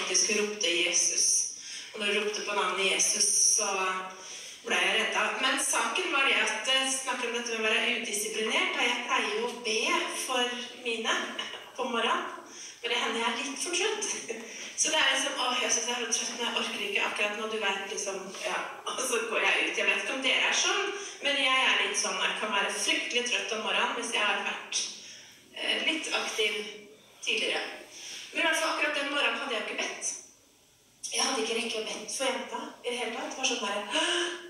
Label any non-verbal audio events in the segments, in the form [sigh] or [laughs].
faktisk ropte Jesus. Og når hun ropte på navnet Jesus, så ble jeg redda. Men saken var det at jeg snakker om dette med å være udisiplinert. Og jeg pleier jo å be for mine på morgenen. Men det hender jeg er litt for trøtt. Så det er liksom Å, jeg syns jeg er trøtt, men jeg orker ikke akkurat nå. Du vet liksom Ja. Og så går jeg ut. Jeg vet ikke om dere er sånn, men jeg er litt sånn Jeg kan være fryktelig trøtt om morgenen hvis jeg har vært eh, litt aktiv tidligere. Men altså, akkurat den morgenen hadde jeg ikke bedt. Jeg hadde ikke rekke å bedt for jenta i det hele tatt. Det var sånn bare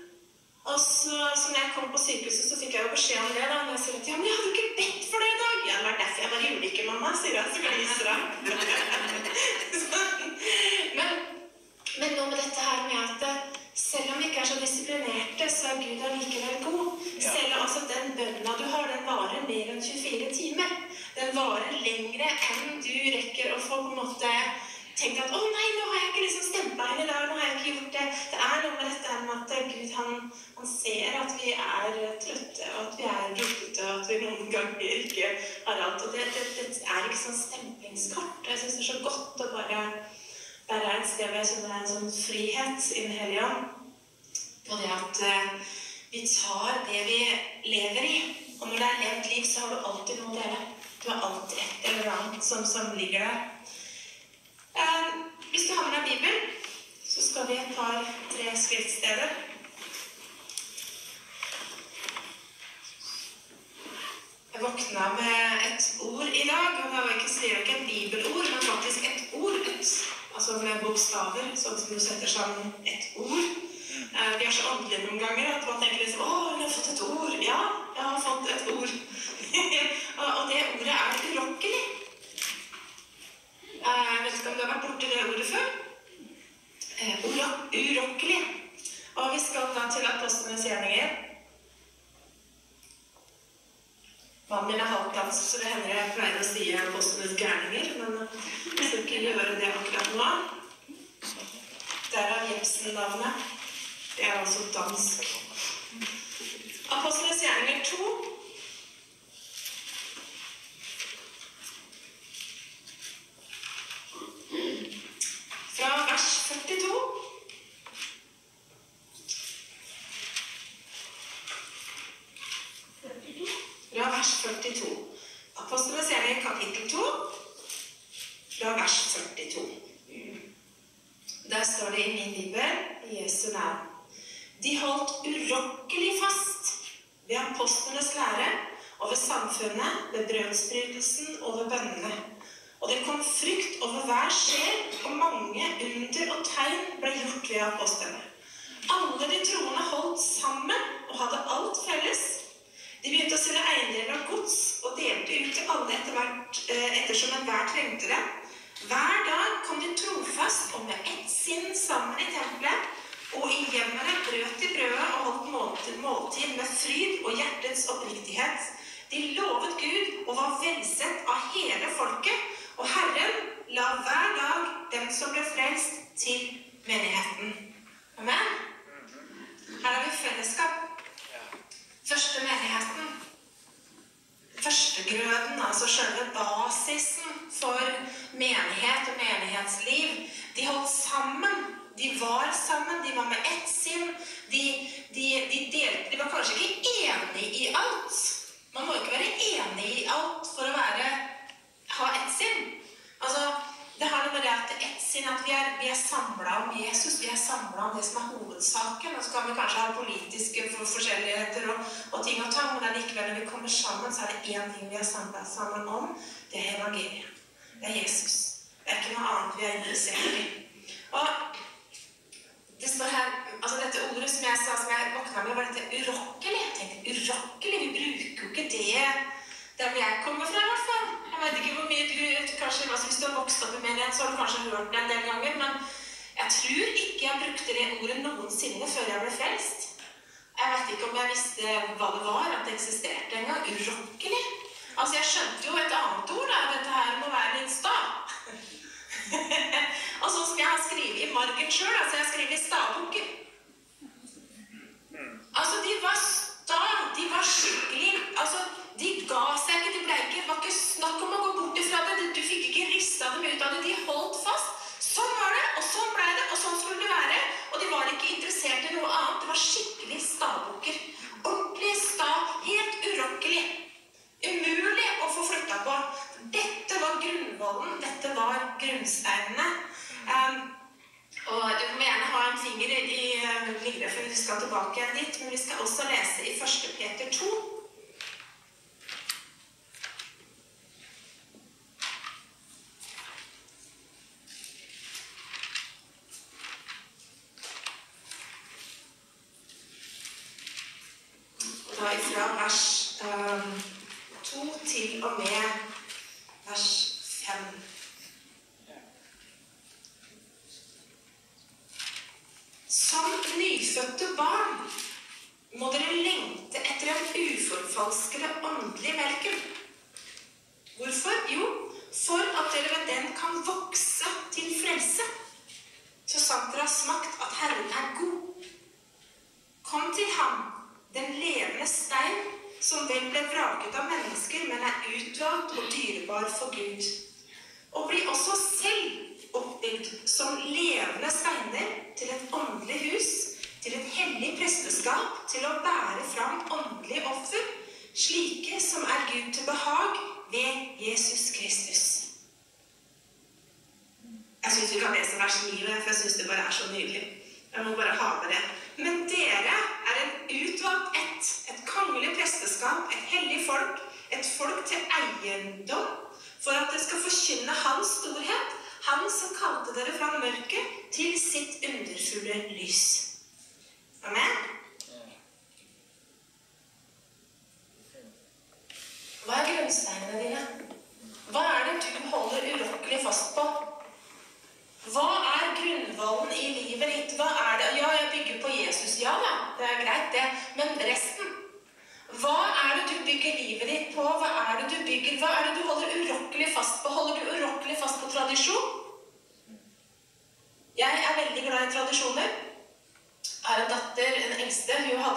og så, så når jeg kom på sykehuset, så fikk jeg jo beskjed om det. da, og jeg sier at ja, men jeg hadde jo ikke bedt for det i dag. Ja, det var derfor jeg var i ulykke, mamma, sier jeg. Så gliser hun. [laughs] men, men nå med dette her med at eh, selv om vi ikke er så disiplinerte, så er Gud allikevel god. Ja. Selv om altså, den bønna du har, den varer mer enn 24 timer. Den varer lengre enn du rekker å få på en måte tenkt at 'Å nei, nå har jeg ikke liksom stempa inn i dag. Nå har jeg ikke gjort det.' Det er noe med dette med at Gud han, han, ser at vi er trøtte, og at vi er rotete, og at vi noen ganger ikke har alt. Og det, det, det er ikke sånn stemplingskart. Jeg syns det er så godt å bare være et sted hvor jeg kjenner en sånn frihet i Den hellige ånd. På det at uh, vi tar det vi lever i. Og når det er levd liv, så har du alltid noe å dele. Har alltid et eller annet som, som ligger der. Eh, hvis du har med deg Bibelen, så skal vi et par-tre skriftsteder. Jeg våkna med et ord i dag, og det var ikke, så ikke et bibelord, men faktisk et ord. Et, altså med bokstaver, sånn som du setter sammen et ord. Eh, vi er så åndelige noen ganger at man tenker liksom 'Å, hun har fått et ord.' Ja, jeg har fått et ord. [laughs] og det ordet er urokkelig. Jeg vet ikke om du har vært borti det ordet før. Eh, urokkelig. Og vi skal da til apostlenes gjerninger. Mannen min er halvdans, så det hender jeg pleier å si apostlenes gærninger. Men jeg skal ikke gjøre det akkurat nå. Derav Jepsen-navnet. Det er altså dansk. Apostlenes gjerninger 2. fra vers 42. Fra vers 42. Apostlenes gjerninger kapittel 2, fra vers 42. Der står det i min bibel Jesu navn. De holdt urokkelig fast ved apostlenes lære og ved samfunnet, ved brødsbrytelsen og ved bønnene. Og det kom frykt over hver sjel, og mange under og tegn ble gjort ved apostlene. Alle de troende holdt sammen og hadde alt felles. De begynte å selge eiendeler og gods og delte ut til alle etter hvert, eh, ettersom enhver trengte det. Hver dag kom de trofast og med ett sinn sammen i tempelet, og i hjemmene brøt de brødet og holdt måltid, måltid med fryd og hjertets oppriktighet. De lovet Gud og var velsett av hele folket, og Herren la hver dag dem som ble frelst, til menigheten. Amen? Her har vi fellesskap. Første menigheten. Førstegrøden, altså selve basisen for menighet og menighetsliv. De holdt sammen. De var sammen, de var med ett sinn. De, de, de, delte De var kanskje ikke enig i alt. Man må ikke være enig i alt for å være ha ett sinn. Altså, det har noe med det at ett sinn at vi er, vi er samla om Jesus, vi er samla om det som er hovedsaken. Og så kan vi kanskje ha politiske for forskjelligheter og, og, ting og tang, men likevel når vi kommer sammen, så er det én ting vi er samla sammen om. Det er evangeliet. Det er Jesus. Det er ikke noe annet vi er interessert i. Og det står her, altså Dette ordet som jeg sa, som jeg våkna med, var dette urokkelig. Jeg tenkte, Urokkelig? Vi bruker jo ikke det der jeg kommer fra, i hvert fall. Jeg vet ikke hvor mye du kanskje, altså Hvis du har vokst opp i menighet, så har du kanskje hørt det en del ganger. Men jeg tror ikke jeg brukte det ordet noensinne før jeg ble frelst. Jeg vet ikke om jeg visste hva det var, at det eksisterte engang. Urokkelig. Altså, jeg skjønte jo et annet ord. da, Dette her må være litt sta. [laughs] og sånn som jeg har skrevet i margen sjøl, altså jeg har skrevet i stavboken. Altså, de var sta. De var skikkelig Altså, de ga seg ikke. de ble ikke, var ikke snakk om å gå bort ifra det. Du fikk ikke rista dem ut av det. De holdt fast. Sånn var det, og sånn ble det, og sånn skulle det være. Og de var ikke interessert i noe annet. Det var skikkelig stavbukker. Ordentlig sta. Helt urokkelig. Umulig å få flytta på. Dette var grunnvollen. Dette var grunnsteinene. Um, og Du må gjerne ha en finger i lille, for vi skal tilbake igjen dit. Men vi skal også lese i 1. Peter 2. da ifra vers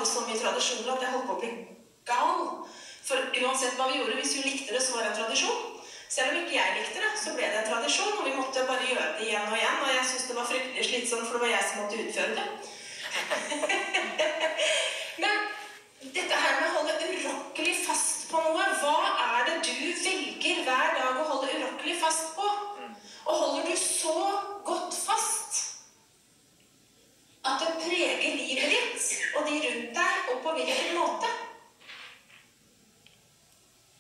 hadde så mye tradisjoner at jeg holdt på å bli gal. For uansett hva vi gjorde, hvis hun likte det, så var det en tradisjon. Selv om ikke jeg likte det, så ble det en tradisjon, og vi måtte bare gjøre det igjen og igjen. Og jeg syntes det var fryktelig slitsomt, for det var jeg som måtte utføre det. [laughs] Men dette her med å holde urokkelig fast på noe, hva er det du velger hver dag å holde urokkelig fast på? Og holder du så godt at det preger livet ditt og de rundt deg, og på hvilken måte?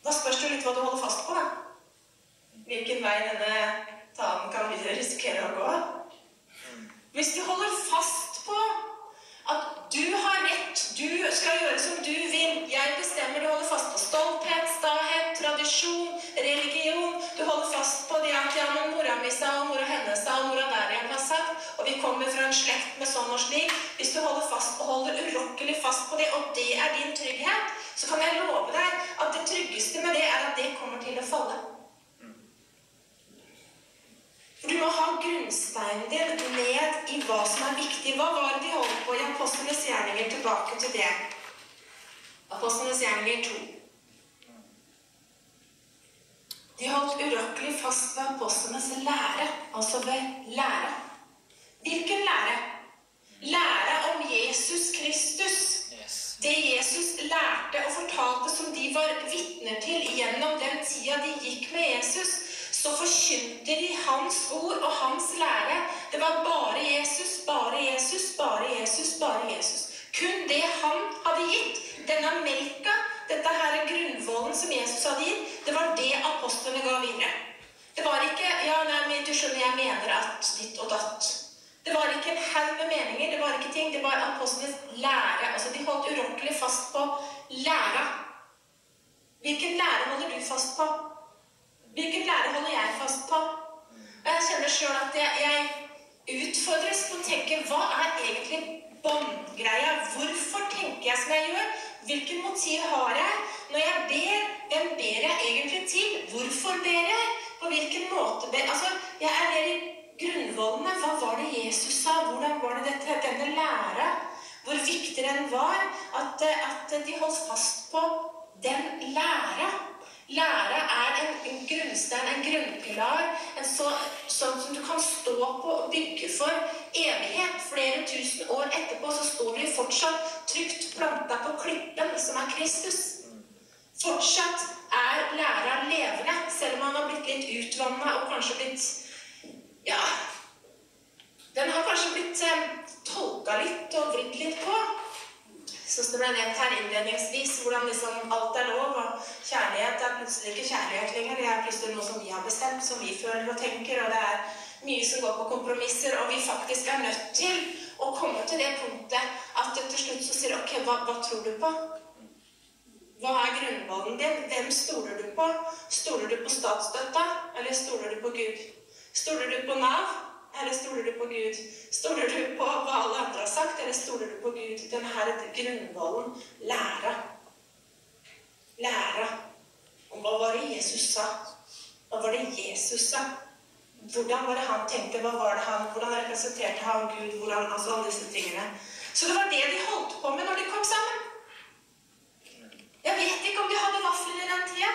Da spørs det litt hva du holder fast på, hvilken vei denne talen kan risikere å gå. Hvis du holder fast på at du har rett, du skal gjøre som du vil, jeg bestemmer, du holder fast på stolthet, stahet, tradisjon, religion Du holder fast på det at ja, men mora mi sa, og mora hennes sa, og mora der igjen har sagt, og vi kommer fra en slekt med sånn og slik Hvis du holder fast og holder urokkelig fast på det, og det er din trygghet, så kan jeg love deg at det tryggeste med det er at det kommer til å falle. Du må ha grunnsteinen din ned i hva som er viktig. Hva var det de holdt på i Apostlenes gjerninger? Tilbake til det. Apostlenes gjerninger 2. De holdt urokkelig fast ved apostlenes lære, altså ved lære. Hvilken lære? Lære om Jesus Kristus. Det Jesus lærte og fortalte som de var vitner til gjennom den tida de gikk med Jesus så forkynte de hans ord og hans lære. Det var bare Jesus, bare Jesus, bare Jesus, bare Jesus. Kun det han hadde gitt, denne melka, dette her grunnvollen som Jesus hadde gitt, det var det apostlene ga videre. Det var ikke ja, nei, du skjønner, jeg mener at ditt og datt. Det var ikke en haug med meninger, det var ikke ting. Det var apostlenes lære. Altså, De holdt urokkelig fast på læra. Hvilken lære holder du fast på? Hvilken lære holder jeg fast på? Og jeg kjenner sjøl at jeg, jeg utfordres på å tenke hva er egentlig båndgreia? Hvorfor tenker jeg som jeg gjør? Hvilken motiv har jeg? Når jeg ber, hvem ber jeg egentlig til? Hvorfor ber jeg? På hvilken måte ber Altså, jeg er mer i grunnvollene. Hva var det Jesus sa? Hvordan var det dette, denne læra? Hvor viktig den var. At, at de holdt fast på den læra. Læra er en, en grunnstein, en grunnpilar, en så, sånn som du kan stå på og bygge for evighet. Flere tusen år etterpå så står vi fortsatt trygt planta på klippen, som er Kristus. Fortsatt er læra levende, selv om han har blitt litt utvanna og kanskje blitt Ja Den har kanskje blitt eh, tolka litt og vridd litt på. Sånn som det ble nevnt her innledningsvis, hvordan liksom alt er lov, og kjærlighet er plutselig ikke kjærlighet lenger. Det er plutselig noe som vi har bestemt, som vi føler og tenker, og det er mye som går på kompromisser, og vi faktisk er nødt til å komme til det punktet at til slutt så sier ok, hva, hva tror du på? Hva er grunnvollen din? Hvem stoler du på? Stoler du på statsstøtta, eller stoler du på Gud? Stoler du på Nav? Eller stoler du på Gud? Stoler du på hva alle andre har sagt, eller stoler du på Gud? Den her grunnvollen læra. Læra om hva var det Jesus sa? Hva var det Jesus sa? Hvordan var det han tenkte? Hva var det han, Hvordan representerte han Gud? Hvordan, altså alle disse tingene. Så det var det de holdt på med når de kom sammen. Jeg vet ikke om de hadde vafler i den tida.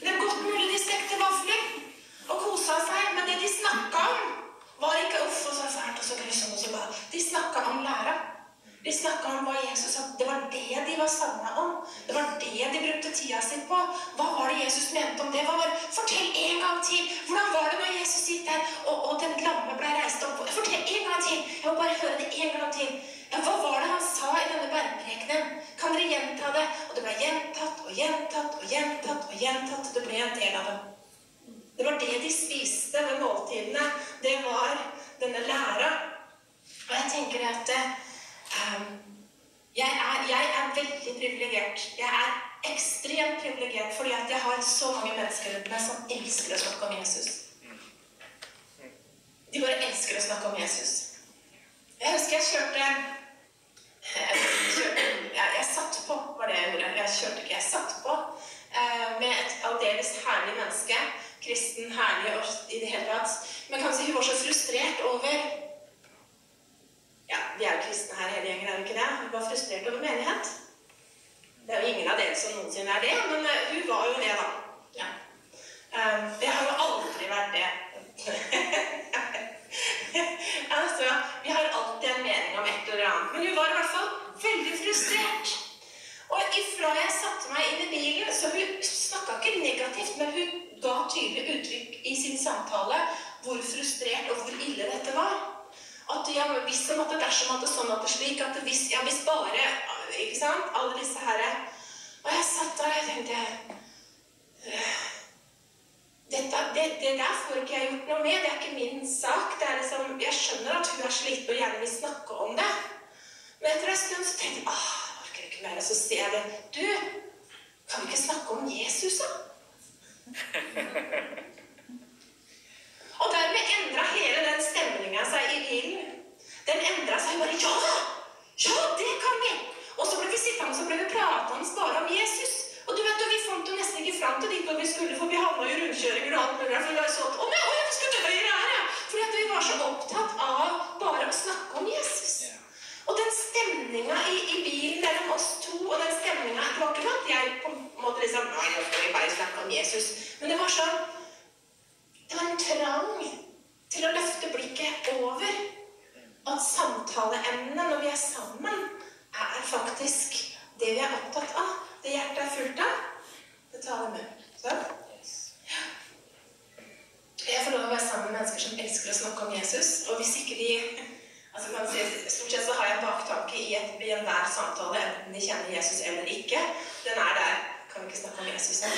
Det er godt mulig de stekte vafler og kosa seg, men det de snakka om var ikke 'uff, og så fælt, og så grusomt', og så bare De snakka om læra. De snakka om hva Jesus sa. Det var det de var savna om. Det var det de brukte tida si på. Hva var det Jesus mente om det? Hva var? Fortell en gang til! Hvordan var det når Jesus gikk der, og, og den lamme ble reist opp? Fortell en gang til! Jeg må bare høre det en gang til. Ja, hva var det han sa i denne bergprekenen? Kan dere gjenta det? Og det ble gjentatt og gjentatt og gjentatt og gjentatt. Det ble en del av det. Det var det de spiste ved måltidene. Det var denne læra. Og jeg tenker at um, jeg, er, jeg, er, veldig privilegert. Jeg er ekstremt privilegert fordi at jeg har så mange mennesker rundt meg som elsker å snakke om Jesus. De bare elsker å snakke om Jesus. Jeg husker jeg kjørte jeg, jeg, jeg satt på, var det jeg gjorde. Jeg kjørte ikke, jeg satt på eh, med et aldeles herlig menneske kristen, herlig og i det hele tatt. Men kanskje hun var så frustrert over Ja, vi er jo kristne her hele gjengen, er vi ikke det? Hun var frustrert over menighet. Det er jo ingen av dere som noensinne er det, men uh, hun var jo det, da. Ja. Um, det har jo aldri vært det. [laughs] altså, vi har alltid en mening om et eller annet. Men hun var i hvert fall veldig frustrert. Og ifra jeg satte meg inn i bilen, så hun snakka ikke negativt, men hun ga tydelig uttrykk i sin samtale hvor frustrert og hvor ille dette var. At ja, hvis det måtte, dersom at det sånn at det slik at hvis, ja, hvis bare Ikke sant? Alle disse herre Og jeg satt der og tenkte «Øh, dette, det, det, der får ikke jeg gjort noe med. Det er ikke min sak. det liksom, Jeg skjønner at hun er sliten og gjerne vil snakke om det. Men etter en stund så tenkte jeg ah, jeg orker ikke mer. Og så sier jeg det. Du, kan vi ikke snakke om Jesus, da? Og dermed endra hele den stemninga seg i bilen. Den endra seg bare Ja! Ja, det kan vi! Og så ble vi sittende så ble vi pratende bare om Jesus. Og du vet, og Vi fant jo nesten ikke fram til dit hvor vi skulle, for vi havna i rundkjøringer og alt mulig. For vi var så, å, men, å, vi skulle her, ja. Fordi at vi var så opptatt av bare å snakke om Jesus. Og den stemninga i, i, bilen mellom oss to og den stemninga Det var ikke sånn at jeg på en måte liksom Nei, nå skal vi bare snakke om Jesus. Men det var sånn Det var en trang til å løfte blikket over at samtaleemnene når vi er sammen, er faktisk det vi er opptatt av. Det hjertet er fullt av, det taler med. Sånn? Jeg får lov å være sammen med mennesker som elsker å snakke om Jesus. Og hvis ikke de altså kan si, Stort sett så har jeg en baktanke i, et, i enhver samtale, enten de kjenner Jesus eller ikke. Den er der. Kan vi ikke snakke om Jesus nå?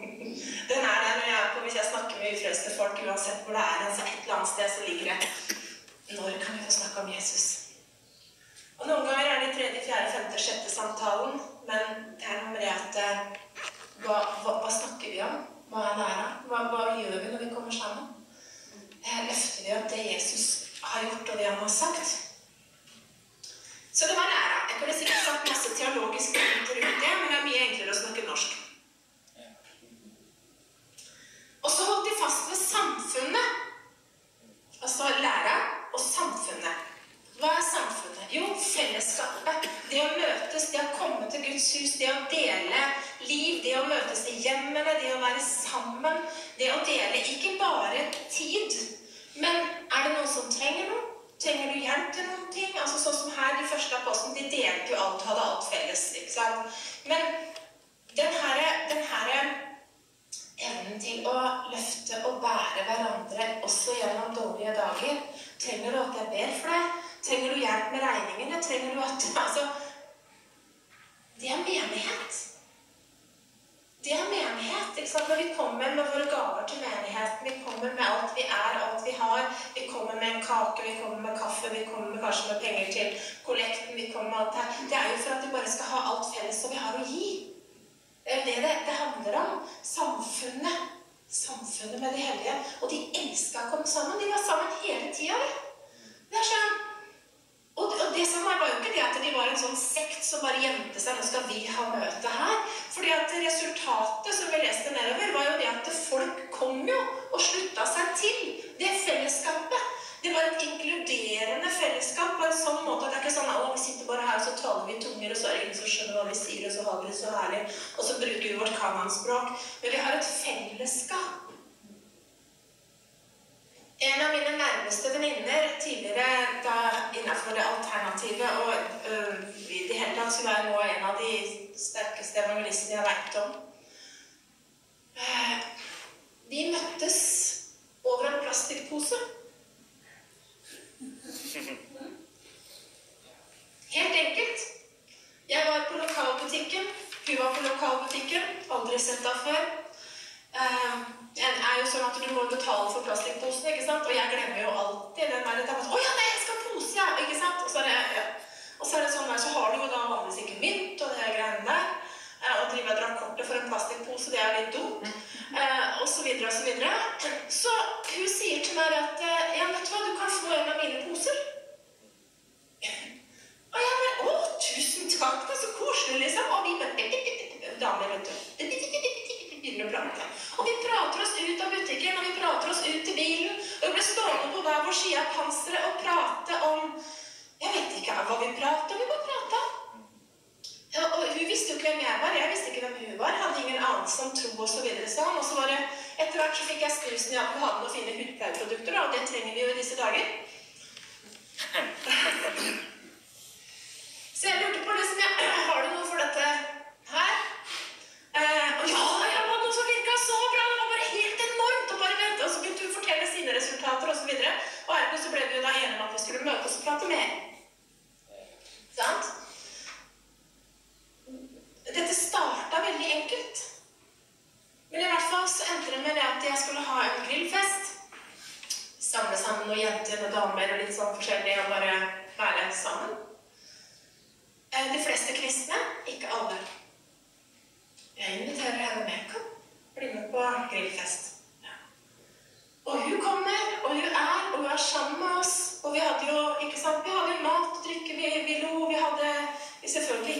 [laughs] den er der når jeg, hvis jeg snakker med ufrøste folk, uansett hvor det er, altså et eller annet sted så ligger det Når kan vi få snakke om Jesus? Og Noen ganger er det i tredje, fjerde, femte, sjette samtalen, men det er noe med det at eh, hva, hva, hva, snakker vi om? Hva er næra? Hva, hva gjør vi når vi kommer sammen? Her løfter vi opp det Jesus ayuttayamazsak. Szóval van ára, ekkor ez egy szakmai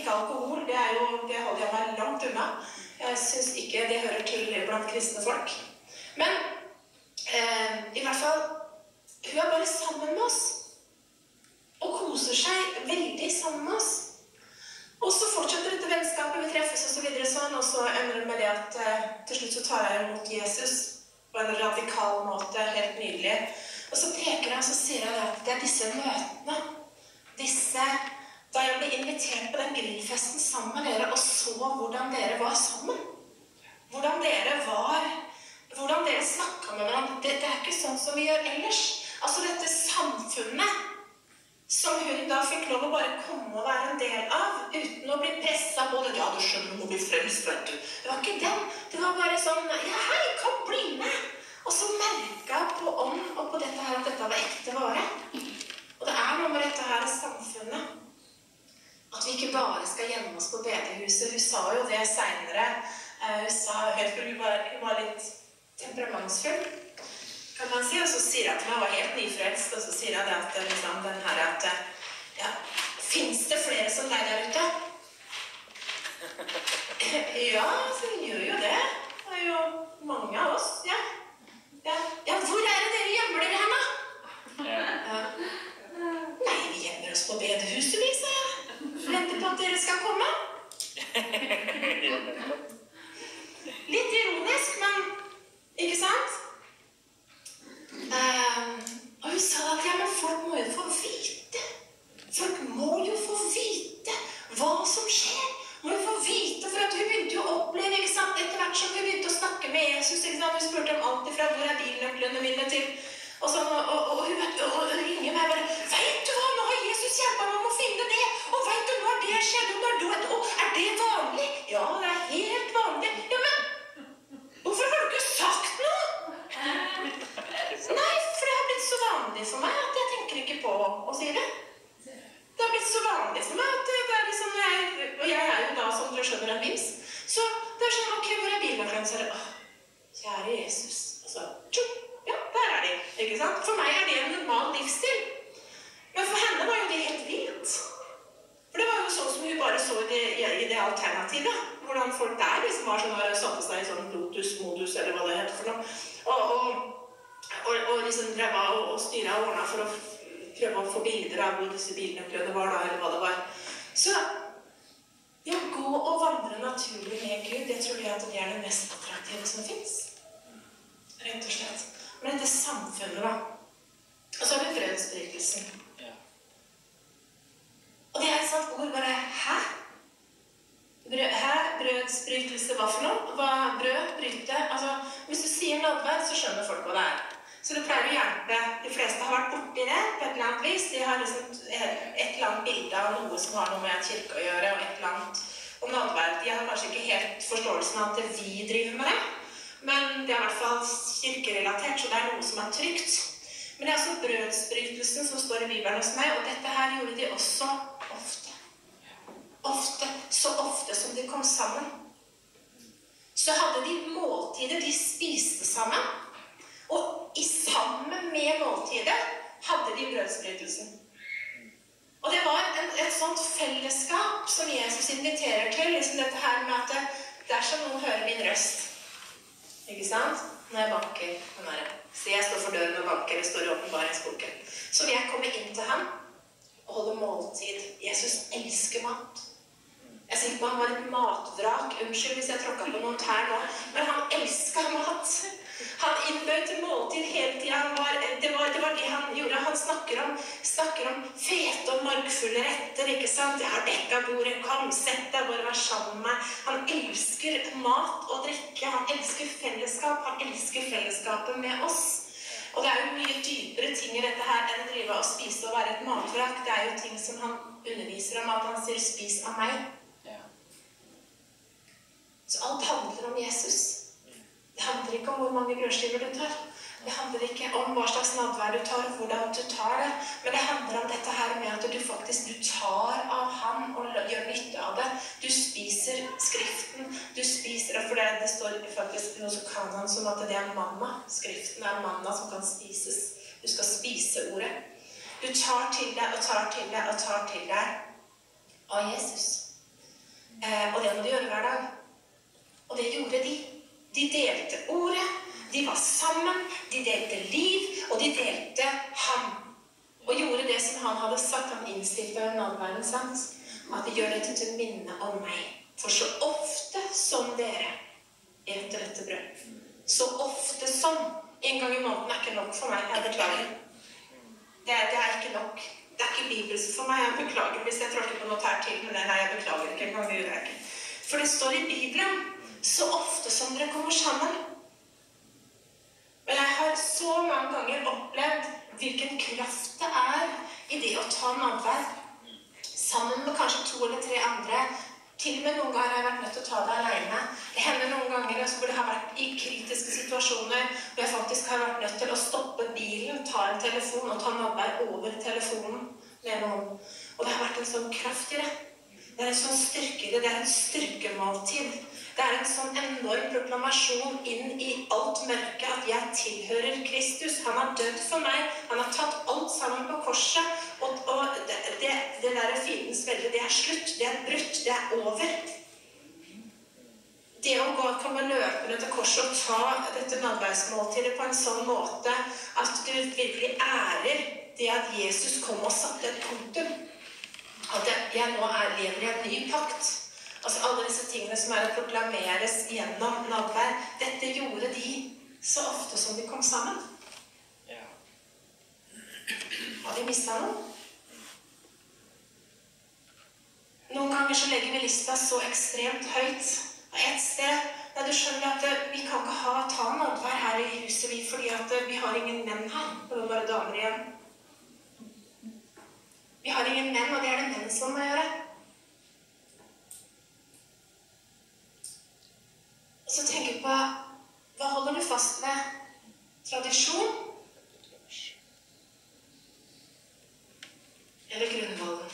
ikke alkohol. Det, jo, det holder jeg meg langt unna. Jeg syns ikke det hører til blant kristne folk. Men eh, i hvert fall Hun er bare sammen med oss. Og koser seg veldig sammen med oss. Og så fortsetter dette vennskapet, vi treffes osv. Og, så sånn, og så ender det med det at eh, til slutt så tar jeg imot Jesus på en radikal måte. Helt nydelig. Og så peker han, så sier han at det er disse møtene, disse da jeg ble invitert på den grillfesten sammen med dere og så hvordan dere var sammen. Hvordan dere var Hvordan dere snakka med hverandre. Det, det er ikke sånn som vi gjør ellers. Altså dette samfunnet som hun da fikk lov å bare komme og være en del av uten å bli pressa på det. Ja, du skjønner, du må bli frelst, vet du. Det var ikke den. Det var bare sånn Ja, hei, kom, bli med. Og så merka jeg på ånd og på dette her at dette var ekte vare. Og det er noe med dette her samfunnet at vi ikke bare skal gjemme oss på bedehuset. Hun sa jo det seinere. Eh, hun sa helt fordi hun var, hun var litt temperamentsfull, kan man si. Og så sier hun at hun var helt nyfrelst, og så sier hun at, eh, liksom, den her at eh, ja, Fins det flere som deg der ute? [laughs] Ja, så hun gjør jo det. Det er jo mange av oss. Ja. Ja, ja hvor er det dere gjemmer dere hen, da? Ja. Nei, vi gjemmer oss på bedehuset, vi, sa jeg. Venter på at dere skal komme. Litt ironisk, men ikke sant? Um, og hun sa at ja, men folk må jo få vite. Folk må jo få vite hva som skjer. Må jo få vite, for at Hun begynte jo å oppleve ikke sant? etter hvert som hun begynte å snakke med Jesus. ikke sant? Hun spurte om alt ifra 'Hvor er bilnøklene mine?' til og, sånn, og, og, og, hun, og ringer meg bare du hva, nå har Jesus hjelpa meg med å finne det!' 'Og veit du, nå har det skjedd, og, nå er, det, og er det vanlig?' 'Ja, det er helt vanlig.' 'Ja, men hvorfor har du ikke sagt noe?' Nei, for det har blitt så vanlig for meg at jeg tenker ikke på å si det. Det har blitt så vanlig for meg at det er liksom jeg, Og jeg er jo da, som dere skjønner, en vims. Så det er sånn Ok, hvor er bilnøklene? Så er det Åh, kjære Jesus. Og så tjo, Ja, der er de. Ikke sant? For meg er det en normal livsstil. Men for henne var jo det helt vilt. For det var jo sånn som hun bare så i det, i det alternativet. Hvordan folk der liksom var sånn, satte seg i sånn lotus-modus, eller hva det heter for noe. Og, og, og, og liksom drev av og, og styra og ordna for å prøve å få bilder av hvor disse bilnøklene var, da, eller hva det var. Så det å gå og vandre naturlig med Gud, det tror jeg at det er det mest attraktive som fins. Rett og slett. Men dette samfunnet, da. Og så har vi brødsbrytelsen. Og det er et sånt ord bare Hæ? Brød, hæ? Brødsbrytelse, hva for noe? Hva brød? Bryte? Altså, hvis du sier nådverd, så skjønner folk hva det er. Så det pleier å hjelpe. De fleste har vært borti det på et eller annet vis. De har liksom et eller annet bilde av noe som har noe med kirke å gjøre, og et eller annet og nådverd. De har kanskje ikke helt forståelsen av at vi driver med det, men det er i hvert fall kirkerelatert, så det er noe som er trygt. Men det er altså brødsbrytelsen som står i Bibelen hos meg, og dette her gjorde de også ofte. Ofte. Så ofte som de kom sammen. Så hadde de måltider. De spiste sammen. Og i sammen med måltidet hadde de brødsbrytelsen. Og det var en, et sånt fellesskap som Jesus inviterer til. liksom Dette her med at dersom noen hører min røst Ikke sant? Når jeg banker den der. Så jeg står for døren og banker. Det står i åpenbaringsboken. Så vil jeg komme inn til ham og holde måltid. Jesus elsker mat. Jeg sier ikke han var et matvrak. Unnskyld hvis jeg tråkka på noen tær nå. Men han elska mat. Han innbød til måltid hele tida. Det, var, det var det han gjorde. Han snakker om, snakker om fete og markfulle retter. ikke sant? 'Jeg har dekka bordet. Kom, sett deg, bare vær sammen med meg.' Han elsker mat og drikke. Han elsker fellesskap. Han elsker fellesskapet med oss. Og det er jo mye dypere ting i dette her enn å drive og spise og være et matvrak. Det er jo ting som han underviser om, at han sier 'spis av meg'. Så alt handler om Jesus. Det handler ikke om hvor mange brødskiver du tar. Det handler ikke om hva slags nadvær du tar, hvordan du tar det. Men det handler om dette her med at du faktisk du tar av ham og gjør nytte av det. Du spiser Skriften. Du spiser For det, det står faktisk du kan han som at det er manna. Skriften er manna som kan spises. Du skal spise ordet. Du tar til deg og tar til deg og tar til deg av Jesus. Eh, og det må du gjøre hver dag. Og det gjorde de. De delte ordet, de var sammen, de delte liv, og de delte ham. Og gjorde det som han hadde sagt. Han innstifta nådeverden sans. At de gjør dette til minne om meg. For så ofte som dere eter dette brød Så ofte som En gang i måneden er ikke nok for meg. Jeg beklager. Det er, det er ikke nok. Det er ikke bibelsk for meg. Jeg beklager hvis jeg tråkker på noe her til. Men her, jeg beklager ikke. Jeg kan gjør jeg ikke. For det står i Bibelen så ofte som dere kommer sammen. Og jeg har så mange ganger opplevd hvilken kraft det er i det å ta nattverd sammen med kanskje to eller tre andre. Til og med noen ganger har jeg vært nødt til å ta det alene. Det hender noen ganger hvor det har vært i kritiske situasjoner hvor jeg faktisk har vært nødt til å stoppe bilen, ta en telefon og ta nattverd over telefonen med noen. Og det har vært en sånn kraft i det. Det er en sånn styrke i det. Det er en styrkemåltid. Det er en sånn enorm proklamasjon inn i alt mørket at jeg tilhører Kristus. Han har dødd for meg. Han har tatt alt sammen på korset. Og, og det, det, det der fiendens velde, det er slutt. Det er brutt. Det er over. Det å gå, komme løpende til korset og ta dette nattverdsmåltidet på en sånn måte at du virkelig ærer det at Jesus kom og satte et punktum. At jeg nå er, lever i en ny pakt. Altså Alle disse tingene som er å proklameres gjennom nadvær. Dette gjorde de så ofte som de kom sammen. Har vi mista noe? Noen ganger så legger vi lista så ekstremt høyt. Og ett sted Nei, du skjønner at eh, vi kan ikke ha, ta nadvær her i huset vi, fordi at eh, vi har ingen menn her. Det var bare damer igjen. Vi har ingen menn, og det er det menn som må gjøre. Så tenker på Hva holder du fast ved? Tradisjon? Eller grunnvollen?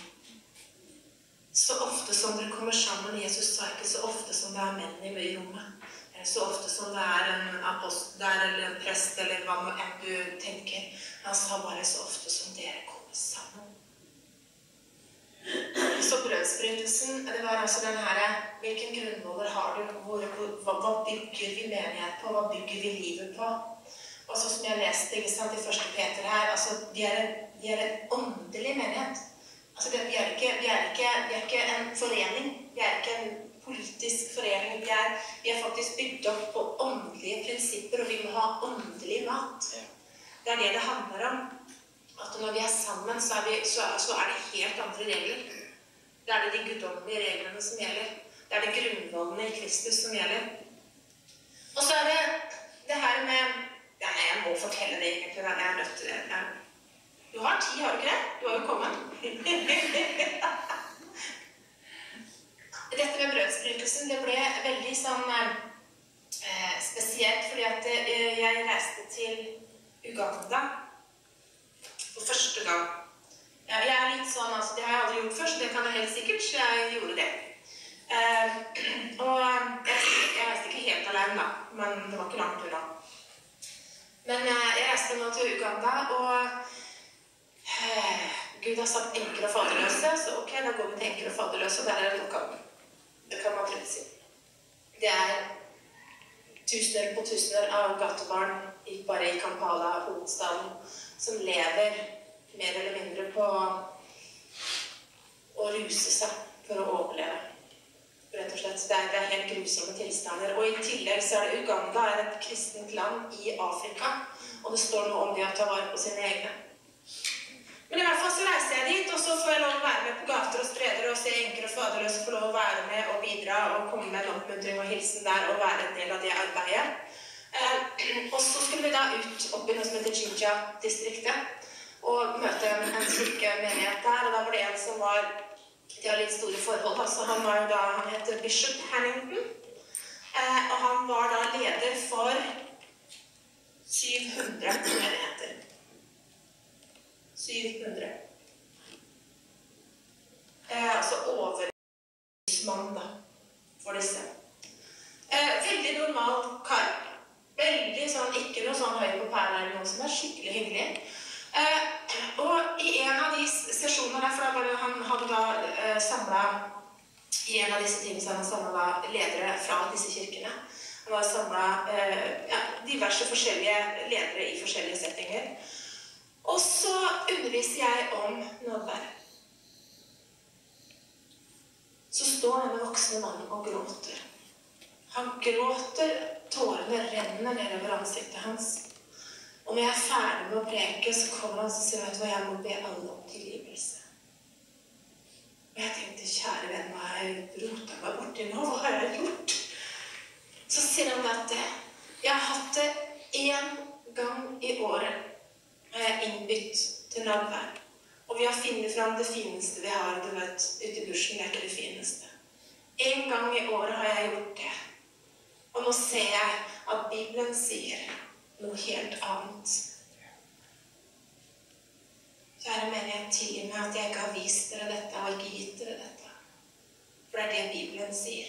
Så ofte som dere kommer sammen Jesus sa ikke så ofte som det er menn i rommet. Eller så ofte som det er en apostel eller en prest eller hva nå enn du tenker. Han sa bare så ofte som dere kommer sammen. Så brødsbrytelsen, det var altså den herre Hvilken grunnvoller har du? Hvor, hva, hva, bygger vi menighet på? Hva bygger vi livet på? Og så som jeg leste ikke sant, i første Peter her, altså, de er, en, de er en åndelig menighet. Altså, vi, er ikke, vi, er ikke, vi, er ikke, en forening. Vi er ikke en politisk forening. Vi er, vi er, faktisk bygd opp på åndelige prinsipper, og vi må ha åndelig mat. Det er det det handler om. At når vi er sammen, så er, så, så det helt andre regler. Det er det de guddommelige reglene som gjelder. Det er det grunnvollene i Kristus som gjelder. Og så er det det her med ja, Jeg må fortelle det egentlig. Jeg er nødt til det. Du har tid, har du ikke det? Du har jo kommet. Dette med brødsbrytelsen det ble veldig sånn eh, spesielt fordi at eh, jeg reiste til Uganda for første gang. Ja, jeg er litt sånn, altså Det har jeg aldri gjort før, så det kan jeg helt sikkert. Så jeg gjorde det. Uh, [clears throat] og jeg, jeg reiste ikke helt alene, da, men det var ikke langt unna. Men uh, jeg reiste nå til Uganda, og Gud har sagt enker og faderløse, så ok, da går vi til enker og faderløse. Og der er det noe Det kan man trygt si. Det er tusener på tusener av gatebarn bare i Kampala, hovedstaden, som lever mer eller mindre på å ruse seg for å overleve. Rett og slett. Det er, det er helt grusomme tilstander. Og i tillegg så er det Uganda er et kristent land i Afrika. Og det står noe om det å ta vare på sine egne. Men i hvert fall så reiser jeg dit, og så får jeg lov å være med på gater og streder og se enker og faderløse få lov å være med og bidra og komme med en oppmuntring og hilsen der og være en del av det arbeidet. Eh, og så skulle vi da ut opp i noe som heter Jinja-distriktet og møte en, en kirkemenighet der. Og da var det en som var De har litt store forhold. altså Han var jo da, han heter Bishop Hannington. Eh, og han var da leder for 700 menigheter. 700. Eh, altså overmann, da, for disse. Eh, veldig normal kar. Veldig sånn, Ikke noe sånn høy på pæra eller noe som er skikkelig hyggelig. Eh, og i en av de sesjonene for da han hadde da eh, samla I en av disse tingene hadde han samla ledere fra disse kirkene. Han hadde samla eh, ja, diverse forskjellige ledere i forskjellige settinger. Og så underviser jeg om nådevær. Så står denne voksne mannen og gråter. Han gråter, tårene renner nedover ansiktet hans. Og når jeg er ferdig med å preke, så kommer han og sier vet du jeg må be alle om tilgivelse. Og jeg tenkte, kjære venn, hva har jeg rota meg borti nå? Hva har jeg gjort? Så sier han at jeg har hatt det én gang i året innbytt til nadvær. Og vi har funnet fram det fineste vi har du vet, ute i bushen. Er det fineste. En gang i året har jeg gjort det. Og nå ser jeg at Bibelen sier noe helt annet. Kjære menighet, tilgi meg at jeg ikke har vist dere dette og ikke gitt dere dette. For det er det Bibelen sier.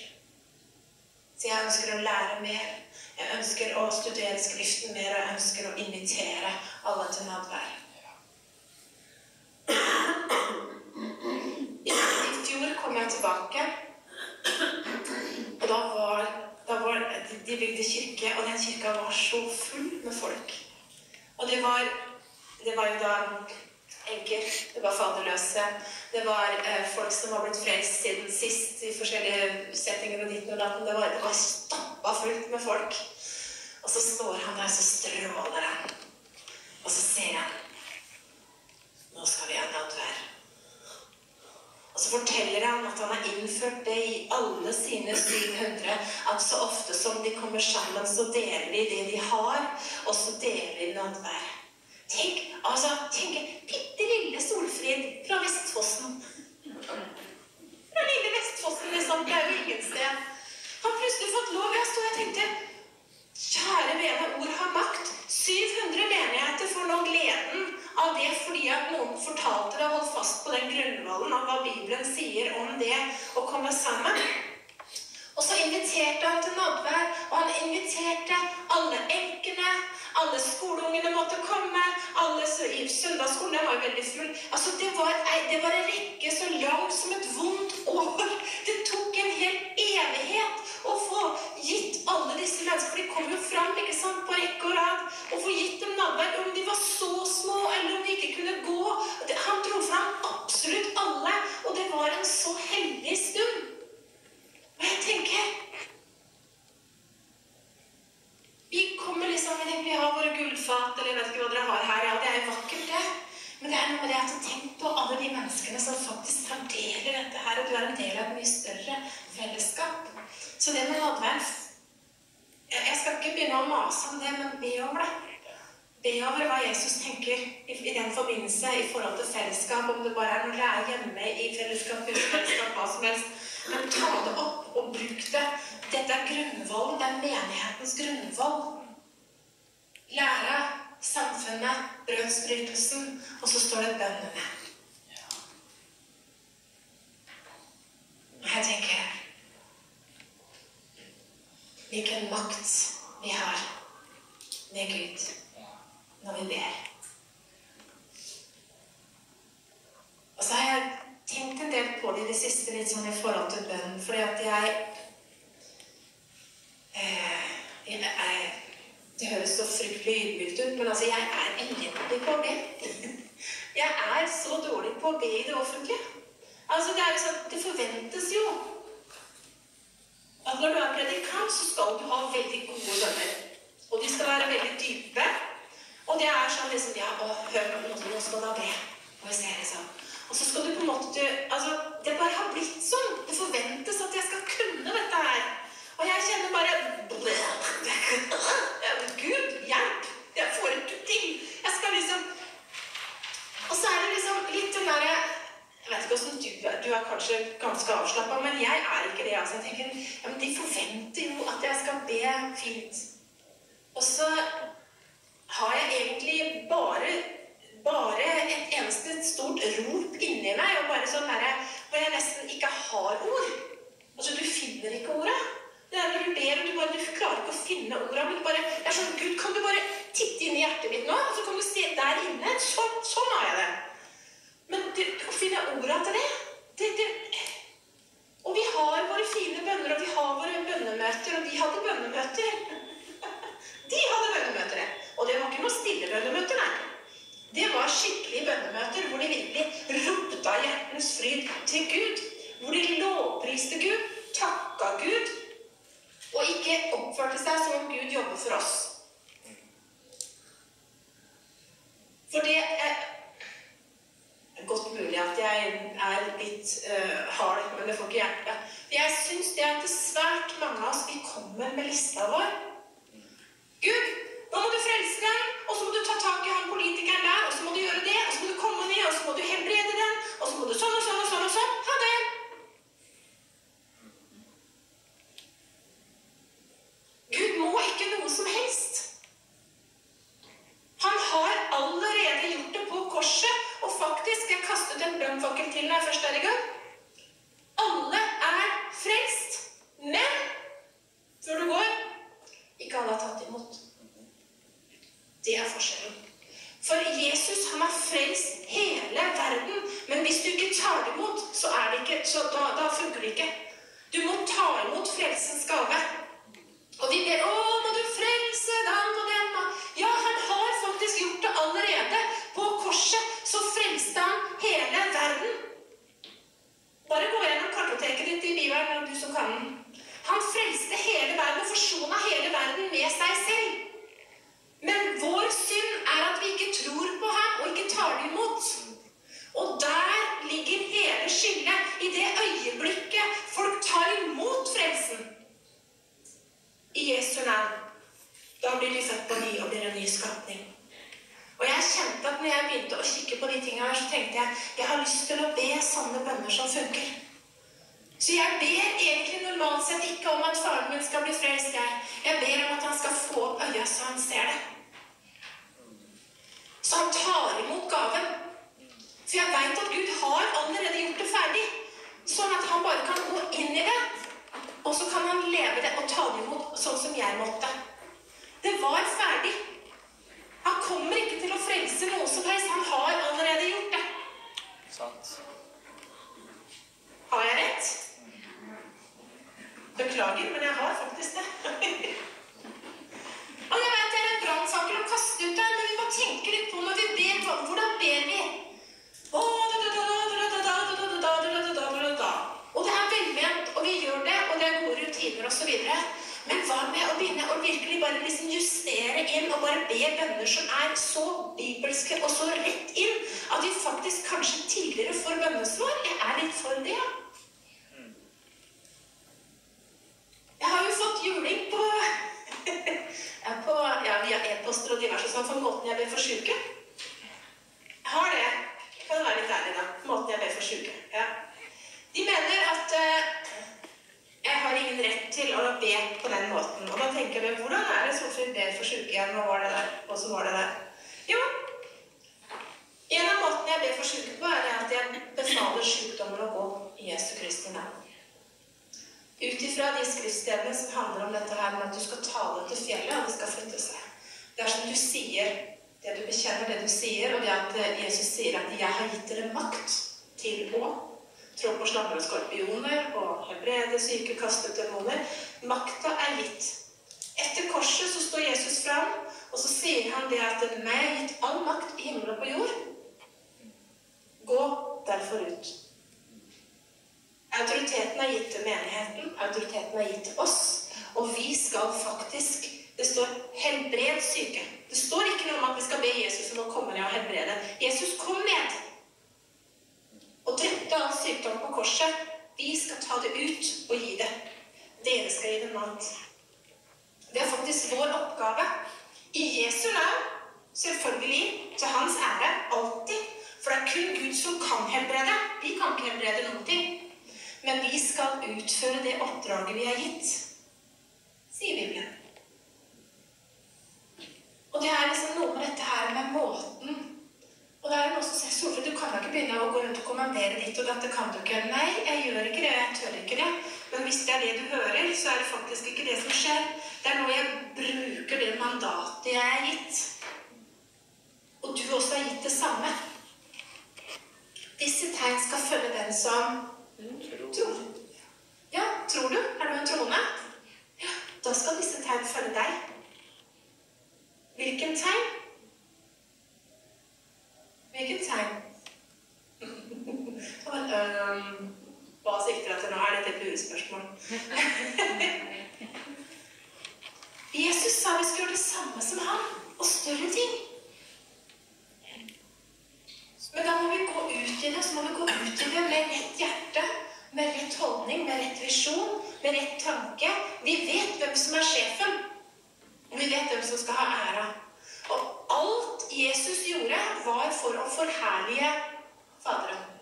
Så jeg ønsker å lære mer. Jeg ønsker å studere Skriften mer, og jeg ønsker å invitere alle til nadvær. I fjor kom jeg tilbake, og da var, da var De bygde kirke, og den kirka var så full med folk. Og det var, det var jo da enker, det var faderløse, det var eh, folk som var blitt frelst siden sist i forskjellige settinger og dit og datten. Det var, det var stappa fullt med folk. Og så står han der, så stråler han. Og så ser han Nå skal vi ha nadvær. Og så forteller han at han har innført det i alle sine 700. At så ofte som de kommer sammen, så deler de det de har, og så deler de nadvær. Tenk, altså, tenk bitte lille Solfrid fra Vestfossen. Fra lille Vestfossen, liksom. Det er jo ingen sted. Har plutselig fått lov. Jeg sto og tenkte Kjære vene, ord har makt. 700 menigheter får nå gleden av det fordi at noen fortalte det og holdt fast på den grunnvollen av hva Bibelen sier om det å komme sammen. Og så inviterte han til nådvær, og han inviterte alle enkene. Alle skoleungene måtte komme. alle Søndagsskolen var veldig full. Altså, det var, det var en rekke så lang som et vondt år. Det tok en hel evighet å få gitt alle disse menneskene De kom jo fram ikke sant, på rekke og rad. Å få gitt dem nadvær, om de var så små, eller om de ikke kunne gå. Han dro fram absolutt alle, og det var en så heldig stund. Og jeg tenker Vi kommer liksom, vi tenker vi har våre gullfat, eller jeg vet ikke hva dere har her. Ja, det er jo vakkert, det. Men det er noe med det at tenk på alle de menneskene som faktisk tar del i dette her, og du er en del av et mye større fellesskap. Så det med nadvær Jeg skal ikke begynne å mase om det, men be over det. Be over hva Jesus tenker i, i den forbindelse i forhold til om det bare er når dere er hjemme i fellesskap, fellesskap, hva som helst. Men ta det opp og bruk det. Dette er grunnvollen. Det er menighetens grunnvoll. Lære, samfunnet, brødsbrytelsen, og så står det bønnene. Jeg tenker Hvilken makt vi har med Gud når vi ber. Og så har jeg tenkt en del på det i det siste litt sånn i forhold til bønn, fordi at jeg, eh, jeg, Det høres så fryktelig ydmykt ut, men altså, jeg er elendig på å be. [laughs] Jeg er så dårlig på å be i det offentlige. Altså, Det er jo sånn, det forventes jo at når du er predikant, så skal du ha veldig gode bønner. Og de skal være veldig dype. Og det er sånn liksom Ja, å, hør nå skal du be. Og jeg ser liksom og så skal du på en måte altså, Det bare har blitt sånn. Det forventes at jeg skal kunne dette her. Og jeg kjenner bare Gud, hjelp! Jeg får ikke til. Jeg skal liksom Og så er det liksom litt den derre jeg vet ikke hvordan du, er. du er kanskje ganske avslappa, men jeg er ikke det. altså jeg tenker, ja, De forventer jo at jeg skal be fint. Og så har jeg egentlig bare bare et eneste stort rop inni meg, og bare sånn der, hvor jeg nesten ikke har ord. Altså, du finner ikke orda. Det er når du ber, og du, bare, du klarer ikke å finne orda. Men du bare, Jeg er sånn, Gud, kan du bare titte inn i hjertet mitt nå? Og så kan du se der inne. Sånn, sånn har jeg det. Men du, å finne orda til det, det, det Og vi har våre fine bønner, og vi har våre bønnemøter, og de hadde bønnemøter. [laughs] De hadde bønnemøter. Og det var ikke noe stille bønnemøter, nei. Det var skikkelige bønnemøter hvor de virkelig ropte av hjertens fryd til Gud. Hvor de lovpriste Gud, takka Gud, og ikke oppførte seg som om Gud jobber for oss. For det er godt mulig at jeg er litt uh, hard, men det får ikke hjelpe. Jeg syns det at svært mange av oss vi kommer med lista vår. Gud, nå må du frelse den, og så må du ta tak i han politikeren der, og så må du gjøre det, og så må du komme ned, og så må du helbrede den, og så må du sånn og sånn og sånn og sånn. Ha det! Gud må ikke noe som helst. Han har allerede gjort det på korset, og faktisk Jeg kastet en brannfakkel til jeg først er i gang. Alle er frelst, men Det er forskjellen. For Jesus han har frelst hele verden. Men hvis du ikke tar imot, så, er det ikke, så da, da funker det ikke. Du må ta imot frelsens gave. Og vi ber var det der. Jo, en av måtene jeg ber for på, er at jeg befaler sykdommen å gå i Jesu Kristi navn. Ut ifra de skriftstedene som handler om dette her med at du skal tale til fjellet, og det skal flytte seg. Dersom du sier det du bekjenner, det du sier, og det at eh, Jesus sier at 'jeg har gitt dere makt til å trå på slanger og skorpioner og helbrede syke, kaste demoner'. Makta er gitt. Etter korset så står Jesus fram, og så sier han det at 'meg er gitt all makt i himmel og på jord'. Gå derfor ut. Autoriteten er gitt til menigheten, autoriteten er gitt til oss. Og vi skal faktisk Det står 'helbred syke'. Det står ikke noe om at vi skal be Jesus om å komme ned og helbrede. Jesus kom ned og drepte all sykdom på korset. Vi skal ta det ut og gi det. Dere skal gi det mat. Det er faktisk vår oppgave. I Jesu navn, selvfølgelig, til hans ære, alltid. For det er kun Gud som kan helbrede. Vi kan ikke helbrede noen ting. Men vi skal utføre det oppdraget vi er gitt, sier Bibelen. Og det er liksom noe med dette her med måten Og det er noe som sier du kan da ikke begynne å gå rundt og kommandere ditt og dette kan du ikke. Nei, jeg gjør ikke det, jeg tør ikke det. Men hvis det er det du hører, så er det faktisk ikke det som skjer. Det er når jeg bruker det mandatet jeg er gitt. Og du også har gitt det samme. Disse tegn skal følge den som tror. Ja, tror du? Er du en troende? Ja, da skal disse tegn følge deg. Hvilken tegn? Hvilken tegn? [laughs] [laughs] Øhm, Hva sikter jeg til nå? Er dette et lurespørsmål? [laughs] Jesus sa vi skulle gjøre det samme som han, og større ting. Men da må vi gå ut i det, så må vi gå ut i det med rett hjerte, med rett holdning, med rett visjon, med rett tanke. Vi vet hvem som er sjefen, og vi vet hvem som skal ha æra. Og alt Jesus gjorde, var for å forherlige Faderen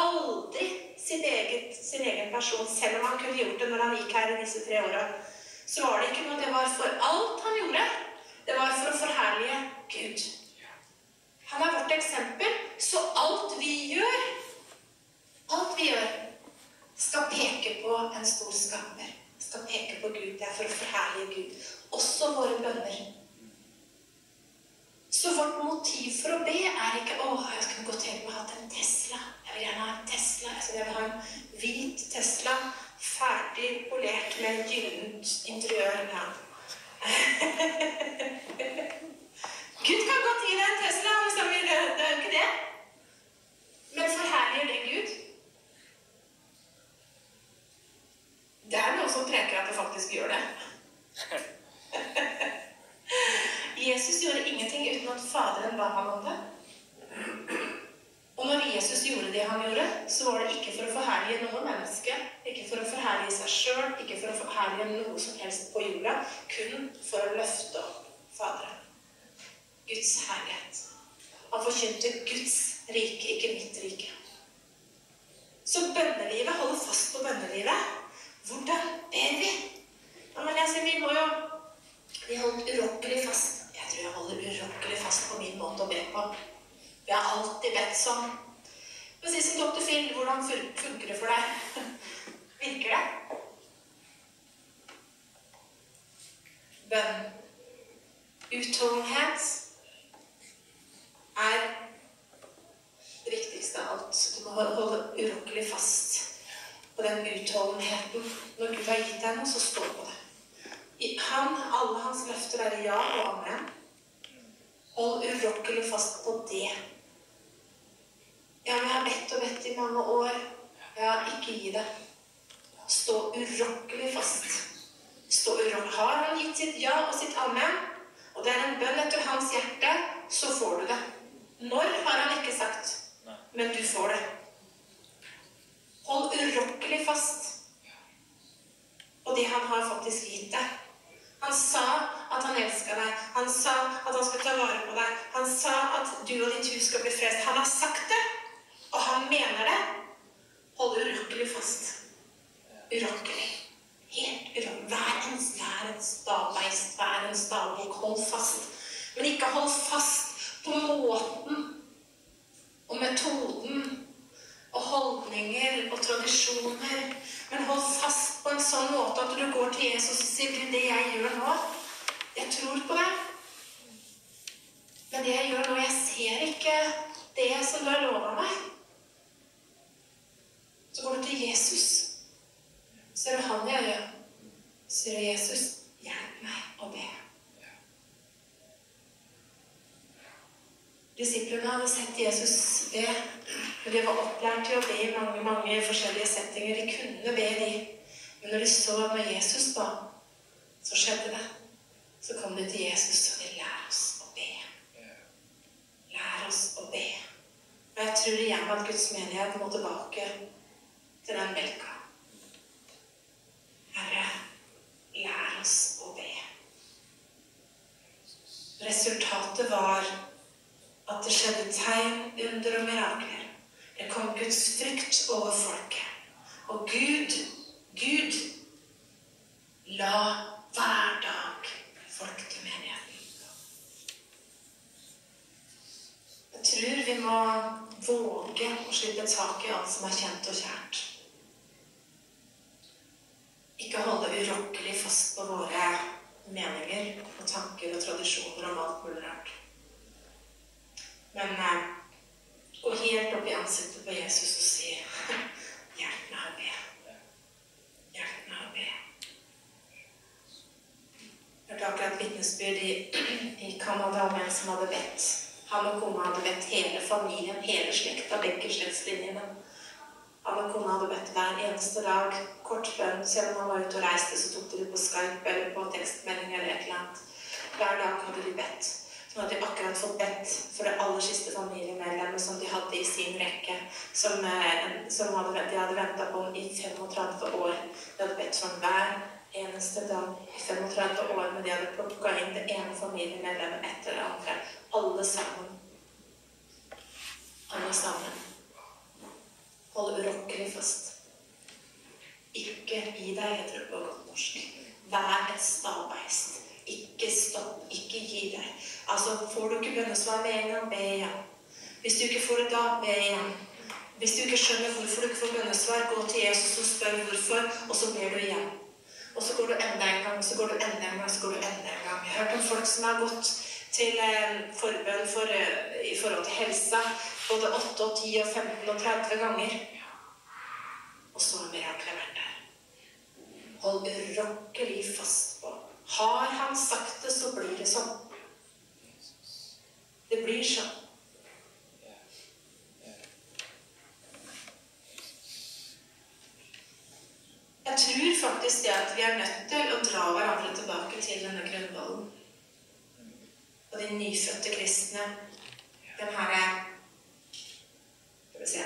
aldri sin, eget, sin egen person, selv om han kunne gjort det når han gikk her i disse tre åra. Så var det ikke noe. Det var for alt han gjorde. Det var for å forherlige Gud. Han er vårt eksempel, så alt vi gjør, alt vi gjør, skal peke på en stor skaper. Skal peke på Gud. Det er for å forherlige Gud. Også våre bønner. Så vårt motiv for å be er ikke 'Å, jeg skulle godt tenke meg å ha en Tesla'. Jeg vil gjerne ha en Tesla. Jeg skal ha en hvit Tesla. Ferdig polert med gyllent interiør. Ja. [laughs] Gud kan godt gi deg en Tesla hvis han vil. Det er jo ikke det. Men forherliger det Gud? Det er noen som preker at det faktisk gjør det. [laughs] Jesus gjorde ingenting uten at Faderen ba ham om det. Og når Jesus gjorde det han gjorde, så var det ikke for å forherlige noe menneske, ikke for å forherlige seg sjøl, ikke for å forherlige noe som helst på jorda, kun for å løfte opp Faderen. Guds herlighet. Han forkynte Guds rike, ikke mitt rike. Så bønnelivet holder fast på bønnelivet. Hvordan ber vi? Ja, men jeg sier, vi må jo Vi holdt urokkelig fast. Jeg tror jeg holder urokkelig fast på min måte å be på. Vi har alltid bedt sånn. Men si som dr. Phil, hvordan fun- funker det for deg? [laughs] Virker det? Bønn. Utholdenhet er det viktigste av alt. Du må holde urokkelig fast på den utholdenheten. Når Gud har gitt deg noe, så stå på det. I Han, alle hans løfter er ja og amen. Hold urokkelig fast på det. Ja, men jeg har bedt og bedt i mange år. Ja, ikke gi det. Stå urokkelig fast. Stå urokkelig. Har han gitt sitt ja og sitt amen, og det er en bønn etter hans hjerte, så får du det. Når har han ikke sagt, men du får det. Hold urokkelig fast Og det han har faktisk gitt deg. Han sa at han elska deg. Han sa at han skulle ta vare på deg. Han sa at du og ditt hus skal bli frest. Han har sagt det, og han mener det. Hold urokkelig fast. Urokkelig. Helt urokkelig. Vær en, vær en vær en stabok. Hold fast. Men ikke hold fast på måten og metoden og holdninger og tradisjoner. Men hold fast på en sånn måte at du går til Jesus og sier du, det jeg gjør nå, jeg tror på det. Men det jeg gjør nå, jeg ser ikke det som du har lova meg. Så går du til Jesus. Ser du han i øyet, sier du, Jesus, hjelp meg å be. Disiplene hadde sett Jesus be, Når de var opplært til å be i mange mange forskjellige settinger. De kunne be, de. Men når de så når Jesus ba, så skjedde det. Så kom de til Jesus og de lær oss å be. Lær oss å be. Og jeg tror igjen at Guds menighet må tilbake til den melka. Herre, lær oss å be. Resultatet var at det skjedde tegn, under og mirakler. Det kom Guds frykt over folket. Og Gud, Gud la hver dag folk til menigheten. Jeg tror vi må våge å slippe tak i alt som er kjent og kjært. Ikke holde urokkelig fast på våre meninger og tanker og tradisjoner om alt mulig rart. Men eh, gå helt opp i ansiktet på Jesus og si Hjelp meg å be. Hjelp meg å be. Jeg hørte akkurat vitnesbyrd i, [clears throat] i Canada om en som hadde bedt. Han og kona hadde bedt hele familien, hele slekta, begge slektslinjene. Han og kona hadde bedt hver eneste dag. Kort bønn. Selv om han var ute og reiste, så tok de det på Skype eller på tekstmelding eller et eller annet. Hver dag hadde de bedt. Så hadde de akkurat fått bedt for det aller siste familiemedlemmet som de hadde i sin rekke. Som, eh, som hadde, de hadde venta på i 35 år. De hadde bedt for hver eneste dag i 35 år. Men de hadde plukka inn det ene familiemedlemmet etter det andre. Alle sammen. Alle sammen. Hold urokkelig fast. Ikke gi deg, heter det på godt norsk. Vær et stavbeist. Ikke stopp, ikke gi deg. Altså, får du ikke bønnesvar med en gang, be igjen. Hvis du ikke får det da, be igjen. Hvis du ikke skjønner hvorfor du ikke får bønnesvar, gå til Jesus og spør hvorfor, og så ber du igjen. Og så går du enda en gang, så går du enda en gang, så går du enda en gang. Jeg har hørt om folk som har gått til eh, forbønn for, eh, i forhold til helsa både 8 og 10 og 15 og 30 ganger. Og så har miraklet vært der. Hold urokkelig fast på. Har han sagt det, så blir det sånn. Det blir sånn. Jeg tror faktisk det at vi er nødt til å dra hverandre tilbake til denne grunnvollen. Og de nyfødte kristne. Den herre Skal vi se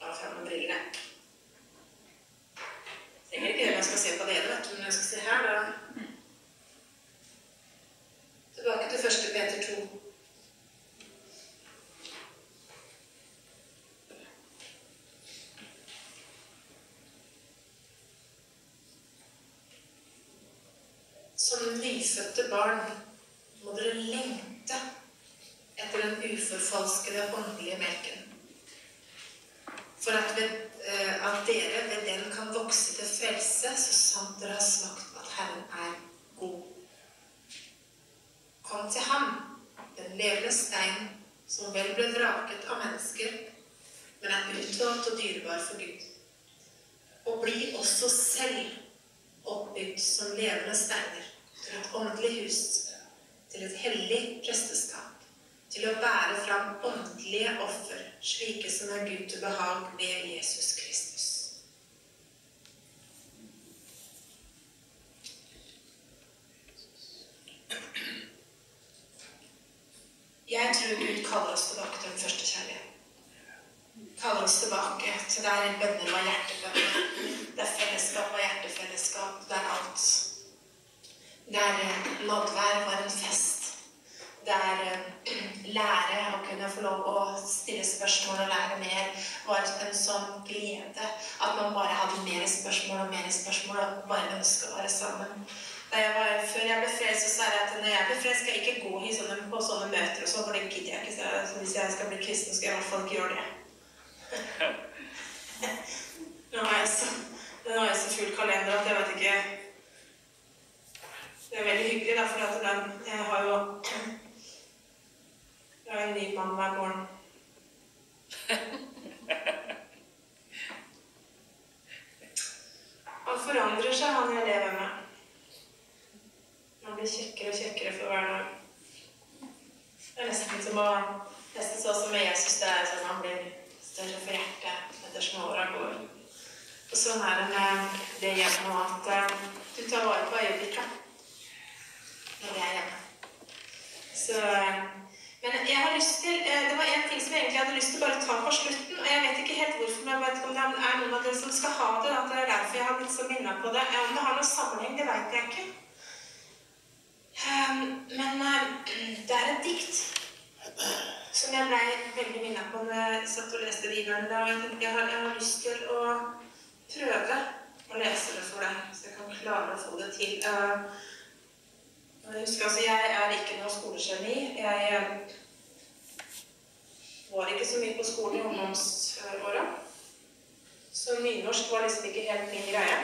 Ta fram med brillene. Trenger ikke det jeg skal se på dere, men jeg skal se her, da. Tilbake til 1. Peter 2. Som nyfødte barn må dere lengte etter den uforfalskede åndelige melken. For at, ved, eh, at dere ved den kan vokse til frelse, så sant dere har smakt at Herren er god. Kom til ham, den levende stein, som vel ble vraket av mennesker, men er utvalgt og dyrebar for Gud. Og bli også selv oppbygd som levende steiner til et åndelig hus, til et hellig presteskap, til å bære fram åndelige offer, slike som er Gud til behag ved Jesus Kristus. Jeg tror Gud kaller oss tilbake til den første kjærligheten. Kaller oss tilbake til der bønner var hjertebønner, der fellesskap var hjertefellesskap, der alt Der loddvær var en fest. Der eh, lære å kunne få lov å stille spørsmål og lære mer var en sånn glede at man bare hadde mer spørsmål og mer spørsmål og bare ønska å være sammen. Jeg var, før jeg ble frelst, så sa jeg at når jeg blir frelst, skal jeg ikke gå i sånne, på sånne møter og sånn, for det gidder jeg ikke. Så jeg, hvis jeg skal bli kristen, skal jeg i hvert fall ikke gjøre det. Nå har jeg så, nå har jeg så full kalender at jeg vet ikke Det er veldig hyggelig, da, for at den, jeg har jo Jeg har en ny mann hver morgen. [laughs] Han forandrer seg, han jeg lever med. Han blir kjekkere og kjekkere for hver dag. Det er nesten som å Nesten sånn som med Jesus. Det er sånn han blir større for hjertet ettersom åra går. Og sånn er det med det hjemme òg, at uh, du tar vare på øyeblikket når det er hjemme. Så Men jeg har lyst til uh, Det var en ting som jeg egentlig hadde lyst til å bare ta på slutten. Og jeg vet ikke helt hvorfor, men jeg vet ikke om det er noen av dere som skal ha det. At det er derfor jeg har blitt så minna på det. Om det har noen sammenheng, det veit jeg ikke. Um, men uh, det er et dikt som jeg blei veldig minna på når jeg satt og leste Bibelen. Da, og jeg tenkte jeg har, jeg har lyst til å prøve å lese det for deg, så jeg kan klare å få det til. Uh, jeg husker altså, jeg er ikke noe skolegeni. Jeg uh, var ikke så mye på skolen i ungdomsåra. Så nynorsk var liksom ikke helt min greie.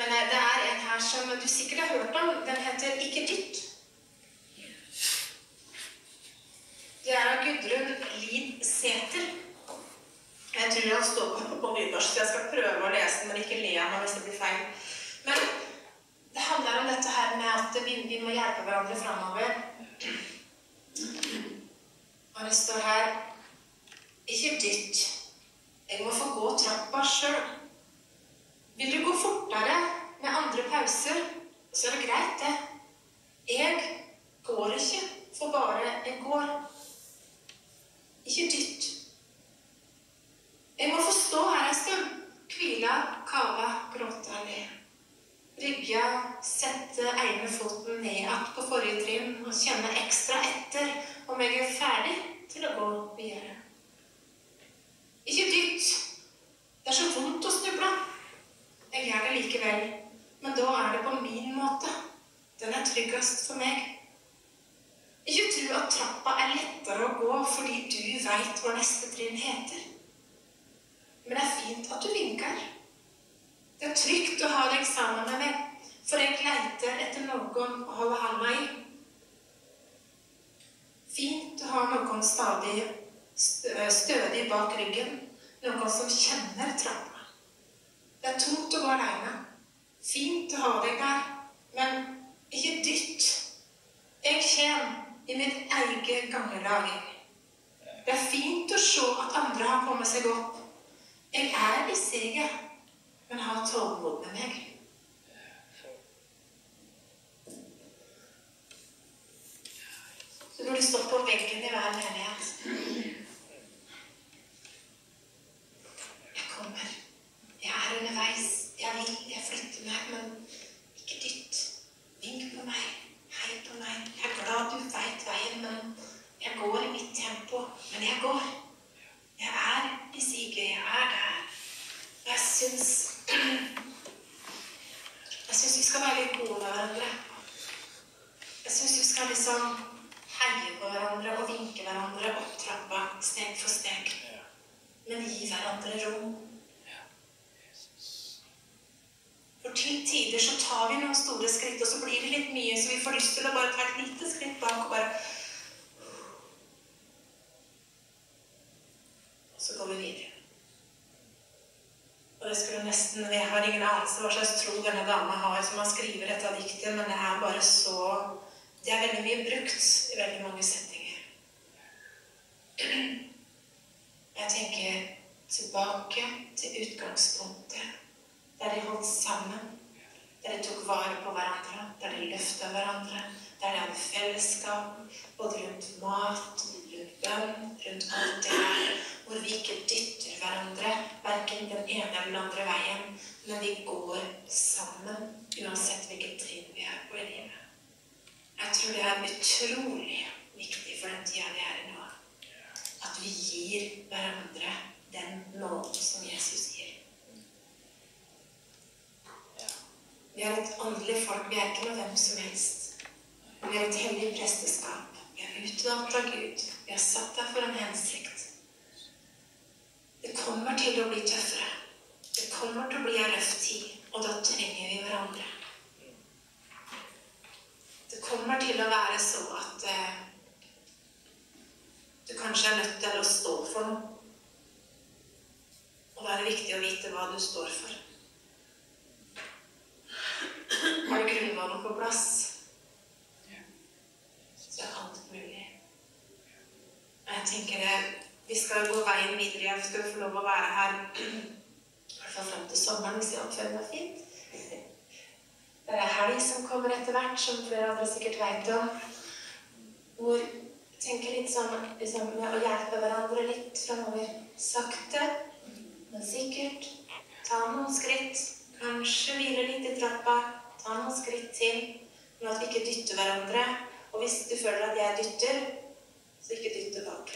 Men uh, det er en her som du sikkert har hørt om. Den heter Ikke dytt. Det er av Gudrun Lid Sæther. Jeg tror han står på, på nynorsk, så jeg skal prøve å lese den, men ikke le av meg hvis det blir feil. Men det handler om dette her med at vi, vi må hjelpe hverandre framover. Og det står her Ikke dytt. Jeg må få gå trappa sjøl. Vil du gå fortere med andre pauser, så er det greit, det. Jeg går ikke for bare jeg går. Ikke dytt. Jeg må få stå her en stund. Hvile, kave, gråte le. Rygge, sette ene foten ned igjen på forrige trinn og kjenne ekstra etter om jeg er ferdig til å gå videre. Ikke dytt. Det er så vondt å snuble. Jeg gjør det likevel, men da er det på min måte. Den er tryggest for meg. Ikke tro at trappa er lettere å gå fordi du veit hva neste trinn heter. Men det er fint at du vinker. Det er trygt å ha deg sammen med meg, for jeg leter etter noen å holde handa i. Fint å ha noen stadig stødig bak ryggen, noen som kjenner trappa. Det er tungt å gå aleine. Fint å ha deg der, men ikke dytt. Jeg kommer i mitt eget gangelag. Det er fint å se at andre har kommet seg opp. Jeg er i siget, men har tålmodighet med meg. Så burde stått på veggen i hver menighet. Jeg kommer. Jeg er underveis. Jeg vil, jeg flytter meg, men ikke dytt. Vink på meg. Hei på meg. Jeg er glad du veit veien, men jeg går i mitt tempo. Men jeg går. Jeg er i siget. Jeg er der. Og jeg syns Jeg syns vi skal være litt gode med hverandre. Jeg syns vi skal liksom heie på hverandre og vinke hverandre opp trappa steg for steg. Men gi hverandre rom. For til tider så tar vi noen store skritt, og så blir det litt mye, så vi får lyst til å bare ta et lite skritt bak og bare Og så går vi videre. Og det skulle nesten, Jeg har ingen anelse hva slags tro denne dama har som har skrevet dette diktet, men det er bare så Det er veldig mye brukt i veldig mange settinger. Jeg tenker tilbake til utgangspunktet, der de holdt sammen, der de tok vare på hverandre, der de løfta hverandre, der de hadde fellesskap, både rundt mat, rundt bønn, rundt alt det her, hvor vi ikke dytter hverandre, verken den ene eller den andre veien, men vi går sammen, uansett hvilket trinn vi er på i livet. Jeg tror det er utrolig viktig for den tida vi er i nå, at vi gir hverandre den nåden som Jesus gir. Vi er et åndelig folk. Vi er ikke noe hvem som helst. Vi er et hellig presteskap. Vi er utvalgt av Gud. Vi er satt der for en hensikt. Det kommer til å bli tøffere. Det kommer til å bli en røff tid, og da trenger vi hverandre. Det kommer til å være så at eh, du kanskje er nødt til å stå for noe. Og da er det viktig å vite hva du står for. Har du grunnvannet på plass, så er alt mulig. Og jeg tenker det, vi skal gå veien videre. Jeg skal få lov å være her i hvert fall fram til sommeren hvis jeg oppfører meg fint. Det er helg som kommer etter hvert, som flere andre sikkert vet om. Hvor tenker litt sånn liksom, med å hjelpe hverandre litt framover. Sakte, men sikkert. Ta noen skritt. Kanskje hvile litt i trappa. Ta noen skritt til. Men at vi ikke dytter hverandre. Og hvis du føler at jeg dytter, så ikke dytt tilbake.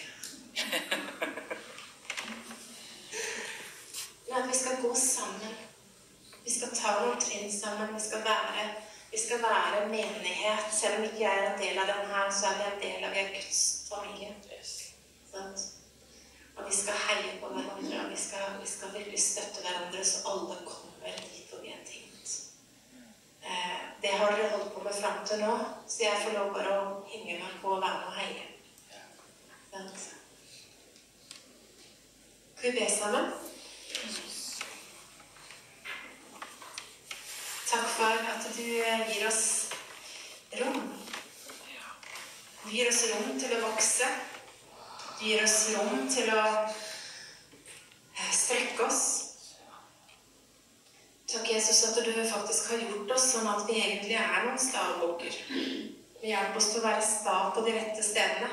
[laughs] Men at vi skal gå sammen. Vi skal ta noen trinn sammen. Vi skal være, vi skal være menighet. Selv om ikke jeg er en del av den her, så er vi en del av Guds familie. Og vi skal heie på hverandre, og vi skal, vi skal virkelig støtte hverandre, så alle kommer dit hvor vi er tenkt. Eh, det har dere holdt på med fram til nå, så jeg får lov bare å henge meg på og være med og heie. Sant? Skal vi be sammen? Takk for at du gir oss rom. Du gir oss rom til å vokse. Du gir oss rom til å eh, strekke oss. Takk, Jesus, at du faktisk har gjort oss sånn at vi egentlig er noen stavbukker. Hjelp oss til å være sta på de rette stedene.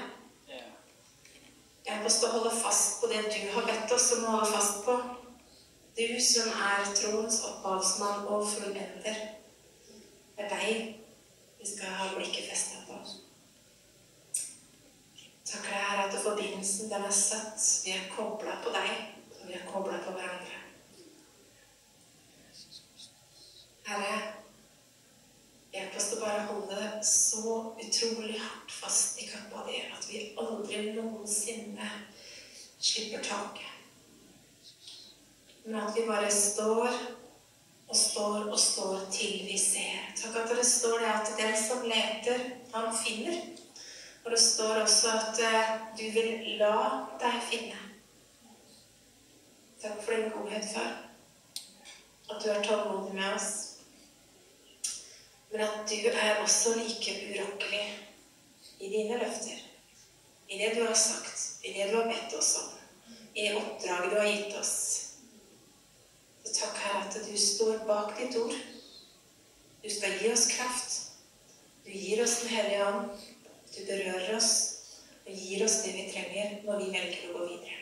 Hjelp oss til å holde fast på det du har bedt oss om å holde fast på. Du som er troens opphavsmann og fullender. Det er deg vi skal ha blikket festa på. Takker deg, Herre, at forbindelsen den er satt. Vi er kobla på deg, og vi er kobla på hverandre. Herre, hjelp oss til bare holde så utrolig hardt fast i kappa di at vi aldri noensinne slipper taket. Men at vi bare står og står og står til vi ser. Takk at det står det at den som leter, han finner. Og det står også at uh, du vil la deg finne. Takk for din godhet, far. At du er tålmodig med oss. Men at du er også like urokkelig i dine løfter. I det du har sagt, i det du har bedt oss om, i det oppdraget du har gitt oss. Så takk, Herre, at du står bak ditt ord. Du skal gi oss kraft. Du gir oss Den hellige ånd. Du berører oss og gir oss det vi trenger når vi velger å gå videre.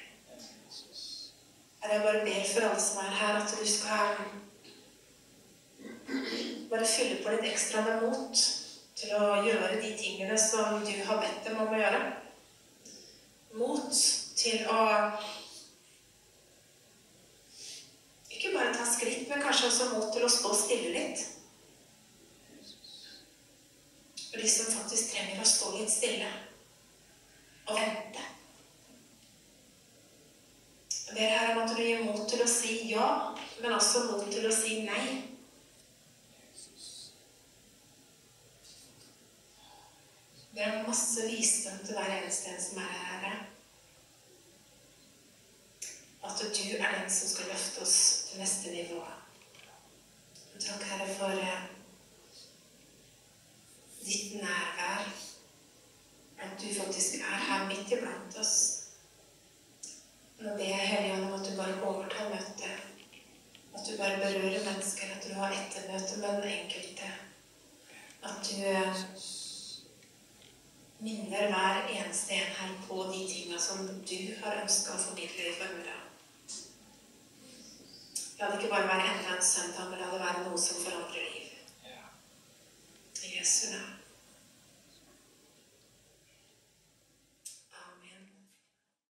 Herre, jeg bare ber for alle som er her, at du skal bare fylle på litt ekstra med mot til å gjøre de tingene som du har bedt dem om å gjøre. Mot til å ikke bare ta skritt, men kanskje også mot til å stå stille litt. For de som faktisk trenger å stå litt stille og vente. Jeg ber her om at du gir mot til å si ja, men også mot til å si nei. Det er masse visdom til hver eneste en som er her, Herre. At du er den som skal løfte oss til neste nivå. Takk, Herre, for eh, ditt nærvær. At du faktisk er her midt iblant oss. Nå ber jeg Hellige om at du bare overtar møtet. At du bare berører mennesker. At du har ettermøte med den enkelte. At du eh, minner hver eneste en her på de tinga som du har ønska å formidle i formiddag. La det ikke bare være enda en søndag, men la det være noe som forandrer liv. I Jesu navn.